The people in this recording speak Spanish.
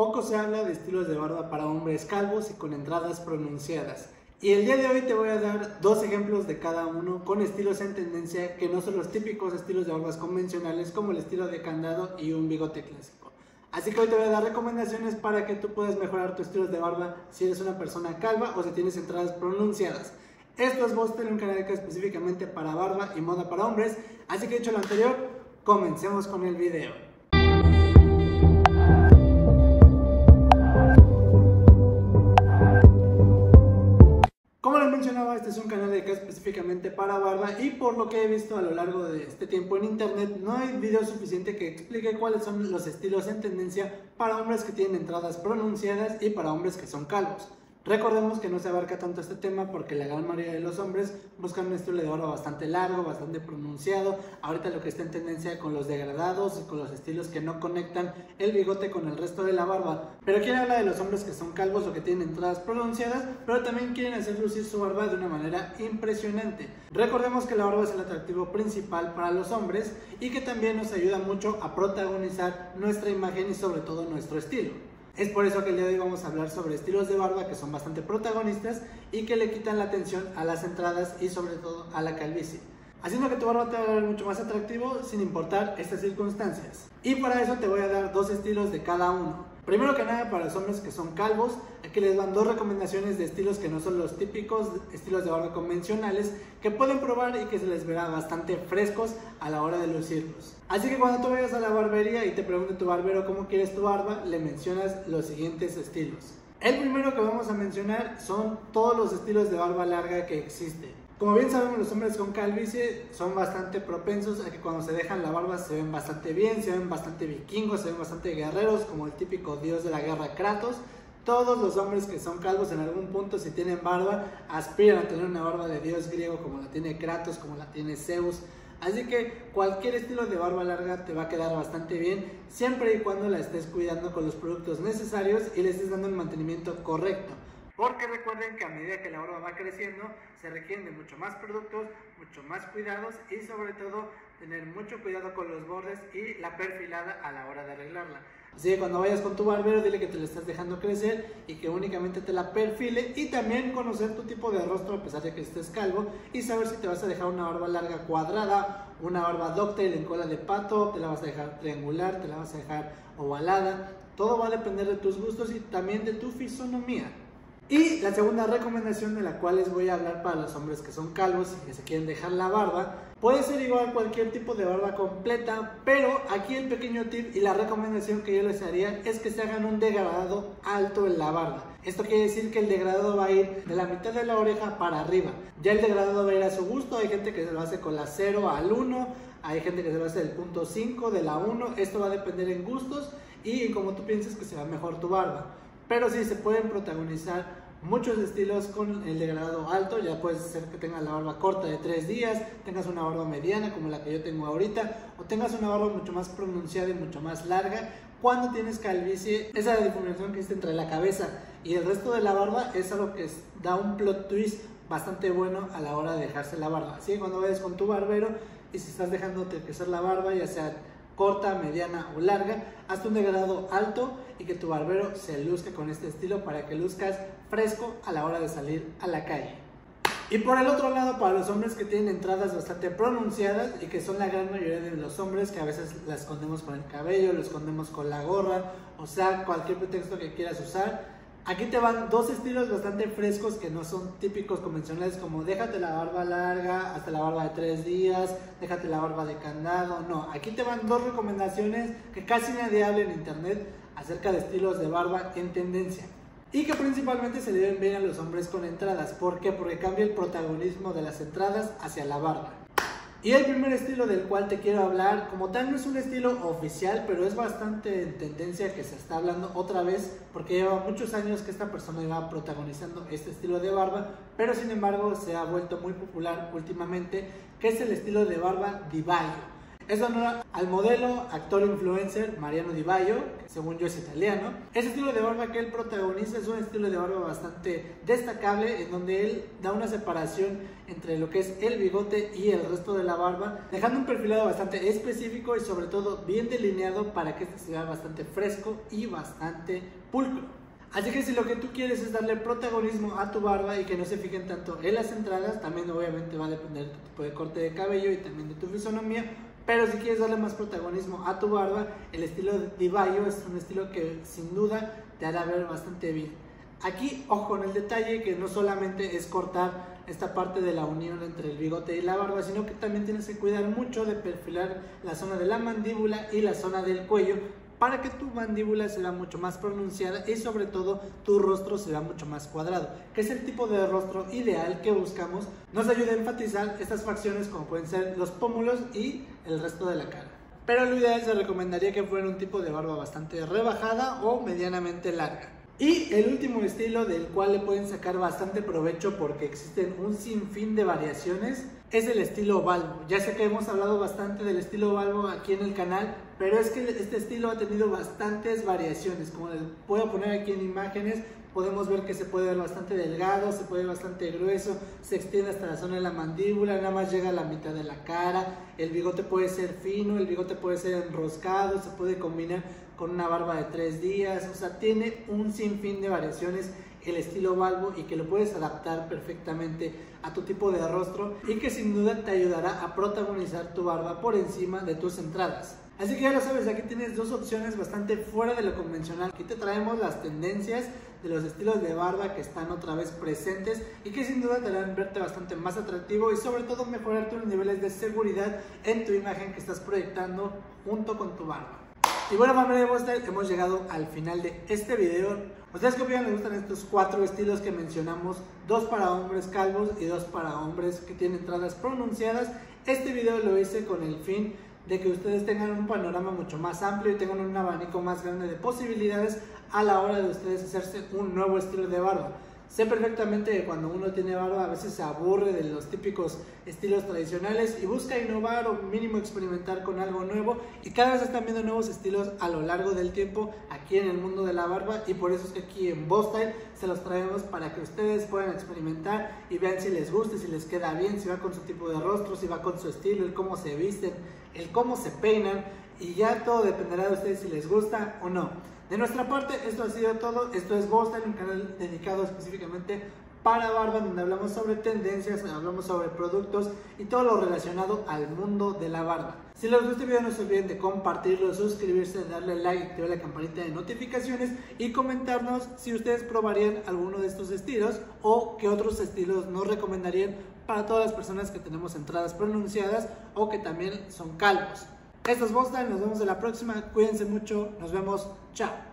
Poco se habla de estilos de barba para hombres calvos y con entradas pronunciadas. Y el día de hoy te voy a dar dos ejemplos de cada uno con estilos en tendencia que no son los típicos estilos de barbas convencionales como el estilo de candado y un bigote clásico. Así que hoy te voy a dar recomendaciones para que tú puedas mejorar tu estilo de barba si eres una persona calva o si tienes entradas pronunciadas. Esto es Boston, un canal específicamente para barba y moda para hombres. Así que dicho lo anterior, comencemos con el video. Barba y por lo que he visto a lo largo de este tiempo en internet no hay video suficiente que explique cuáles son los estilos en tendencia para hombres que tienen entradas pronunciadas y para hombres que son calvos. Recordemos que no se abarca tanto este tema porque la gran mayoría de los hombres buscan un estilo de barba bastante largo, bastante pronunciado. Ahorita lo que está en tendencia con los degradados y con los estilos que no conectan el bigote con el resto de la barba. Pero quiere habla de los hombres que son calvos o que tienen entradas pronunciadas, pero también quieren hacer lucir su barba de una manera impresionante. Recordemos que la barba es el atractivo principal para los hombres y que también nos ayuda mucho a protagonizar nuestra imagen y sobre todo nuestro estilo. Es por eso que el día de hoy vamos a hablar sobre estilos de barba que son bastante protagonistas y que le quitan la atención a las entradas y sobre todo a la calvicie. Haciendo que tu barba te haga ver mucho más atractivo sin importar estas circunstancias. Y para eso te voy a dar dos estilos de cada uno. Primero que nada, para los hombres que son calvos, aquí les dan dos recomendaciones de estilos que no son los típicos estilos de barba convencionales, que pueden probar y que se les verá bastante frescos a la hora de lucirlos. Así que cuando tú vayas a la barbería y te pregunte tu barbero cómo quieres tu barba, le mencionas los siguientes estilos. El primero que vamos a mencionar son todos los estilos de barba larga que existen. Como bien sabemos, los hombres con calvicie son bastante propensos a que cuando se dejan la barba se ven bastante bien, se ven bastante vikingos, se ven bastante guerreros, como el típico dios de la guerra Kratos. Todos los hombres que son calvos en algún punto, si tienen barba, aspiran a tener una barba de dios griego como la tiene Kratos, como la tiene Zeus. Así que cualquier estilo de barba larga te va a quedar bastante bien, siempre y cuando la estés cuidando con los productos necesarios y le estés dando el mantenimiento correcto. Porque recuerden que a medida que la barba va creciendo, se requieren de mucho más productos, mucho más cuidados y sobre todo tener mucho cuidado con los bordes y la perfilada a la hora de arreglarla. Así que cuando vayas con tu barbero, dile que te la estás dejando crecer y que únicamente te la perfile y también conocer tu tipo de rostro a pesar de que estés calvo y saber si te vas a dejar una barba larga cuadrada, una barba dovetail en cola de pato, te la vas a dejar triangular, te la vas a dejar ovalada. Todo va a depender de tus gustos y también de tu fisonomía. Y la segunda recomendación de la cual les voy a hablar para los hombres que son calvos y que se quieren dejar la barba, puede ser igual cualquier tipo de barba completa, pero aquí el pequeño tip y la recomendación que yo les haría es que se hagan un degradado alto en la barba. Esto quiere decir que el degradado va a ir de la mitad de la oreja para arriba. Ya el degradado va a ir a su gusto, hay gente que se lo hace con la 0 al 1, hay gente que se lo hace del punto 5, de la 1, esto va a depender en gustos y en cómo tú pienses que se mejor tu barba. Pero sí se pueden protagonizar muchos estilos con el degradado alto, ya puede ser que tengas la barba corta de 3 días, tengas una barba mediana como la que yo tengo ahorita, o tengas una barba mucho más pronunciada y mucho más larga. Cuando tienes calvicie, esa difuminación que existe entre la cabeza y el resto de la barba es algo que da un plot twist bastante bueno a la hora de dejarse la barba. Así que cuando vayas con tu barbero y si estás dejándote crecer la barba, ya sea corta, mediana o larga, hazte un degradado alto y que tu barbero se luzca con este estilo para que luzcas fresco a la hora de salir a la calle. Y por el otro lado, para los hombres que tienen entradas bastante pronunciadas y que son la gran mayoría de los hombres que a veces las escondemos con el cabello, lo escondemos con la gorra, o sea, cualquier pretexto que quieras usar, Aquí te van dos estilos bastante frescos que no son típicos convencionales como déjate la barba larga hasta la barba de tres días, déjate la barba de candado. No, aquí te van dos recomendaciones que casi nadie habla en internet acerca de estilos de barba en tendencia. Y que principalmente se deben ver a los hombres con entradas. ¿Por qué? Porque cambia el protagonismo de las entradas hacia la barba. Y el primer estilo del cual te quiero hablar, como tal no es un estilo oficial, pero es bastante en tendencia que se está hablando otra vez, porque lleva muchos años que esta persona iba protagonizando este estilo de barba, pero sin embargo se ha vuelto muy popular últimamente, que es el estilo de barba divayo. Es honor al modelo, actor influencer Mariano Di Baio, que según yo es italiano. Ese estilo de barba que él protagoniza es un estilo de barba bastante destacable en donde él da una separación entre lo que es el bigote y el resto de la barba, dejando un perfilado bastante específico y sobre todo bien delineado para que este se vea bastante fresco y bastante pulcro. Así que si lo que tú quieres es darle protagonismo a tu barba y que no se fijen tanto en las entradas, también obviamente va a depender de tu tipo de corte de cabello y también de tu fisonomía. Pero si quieres darle más protagonismo a tu barba, el estilo de Divayo es un estilo que sin duda te hará ver bastante bien. Aquí, ojo en el detalle, que no solamente es cortar esta parte de la unión entre el bigote y la barba, sino que también tienes que cuidar mucho de perfilar la zona de la mandíbula y la zona del cuello para que tu mandíbula se vea mucho más pronunciada y sobre todo tu rostro se vea mucho más cuadrado, que es el tipo de rostro ideal que buscamos. Nos ayuda a enfatizar estas facciones como pueden ser los pómulos y el resto de la cara. Pero lo ideal se recomendaría que fuera un tipo de barba bastante rebajada o medianamente larga. Y el último estilo del cual le pueden sacar bastante provecho porque existen un sinfín de variaciones es el estilo Balbo. Ya sé que hemos hablado bastante del estilo Balbo aquí en el canal, pero es que este estilo ha tenido bastantes variaciones. Como les puedo poner aquí en imágenes, podemos ver que se puede ver bastante delgado, se puede ver bastante grueso, se extiende hasta la zona de la mandíbula, nada más llega a la mitad de la cara, el bigote puede ser fino, el bigote puede ser enroscado, se puede combinar con una barba de tres días, o sea, tiene un sinfín de variaciones el estilo Balbo y que lo puedes adaptar perfectamente a tu tipo de rostro y que sin duda te ayudará a protagonizar tu barba por encima de tus entradas. Así que ya lo sabes, aquí tienes dos opciones bastante fuera de lo convencional. Aquí te traemos las tendencias de los estilos de barba que están otra vez presentes y que sin duda te harán verte bastante más atractivo y sobre todo mejorar tus niveles de seguridad en tu imagen que estás proyectando junto con tu barba. Y bueno familia de Buster, hemos llegado al final de este video. ¿Ustedes qué opinan? ¿Les gustan estos cuatro estilos que mencionamos? Dos para hombres calvos y dos para hombres que tienen entradas pronunciadas. Este video lo hice con el fin de que ustedes tengan un panorama mucho más amplio y tengan un abanico más grande de posibilidades a la hora de ustedes hacerse un nuevo estilo de barba. Sé perfectamente que cuando uno tiene barba a veces se aburre de los típicos estilos tradicionales y busca innovar o mínimo experimentar con algo nuevo y cada vez están viendo nuevos estilos a lo largo del tiempo aquí en el mundo de la barba y por eso es que aquí en Bostyle se los traemos para que ustedes puedan experimentar y vean si les gusta, si les queda bien, si va con su tipo de rostro, si va con su estilo, cómo se visten, el cómo se peinan y ya todo dependerá de ustedes si les gusta o no. De nuestra parte, esto ha sido todo. Esto es Boston, un canal dedicado específicamente para barba, donde hablamos sobre tendencias, hablamos sobre productos y todo lo relacionado al mundo de la barba. Si les gustó este video, no se olviden de compartirlo, suscribirse, darle like, activar la campanita de notificaciones y comentarnos si ustedes probarían alguno de estos estilos o qué otros estilos nos recomendarían para todas las personas que tenemos entradas pronunciadas o que también son calvos. Esto es Boston, nos vemos en la próxima, cuídense mucho, nos vemos, chao.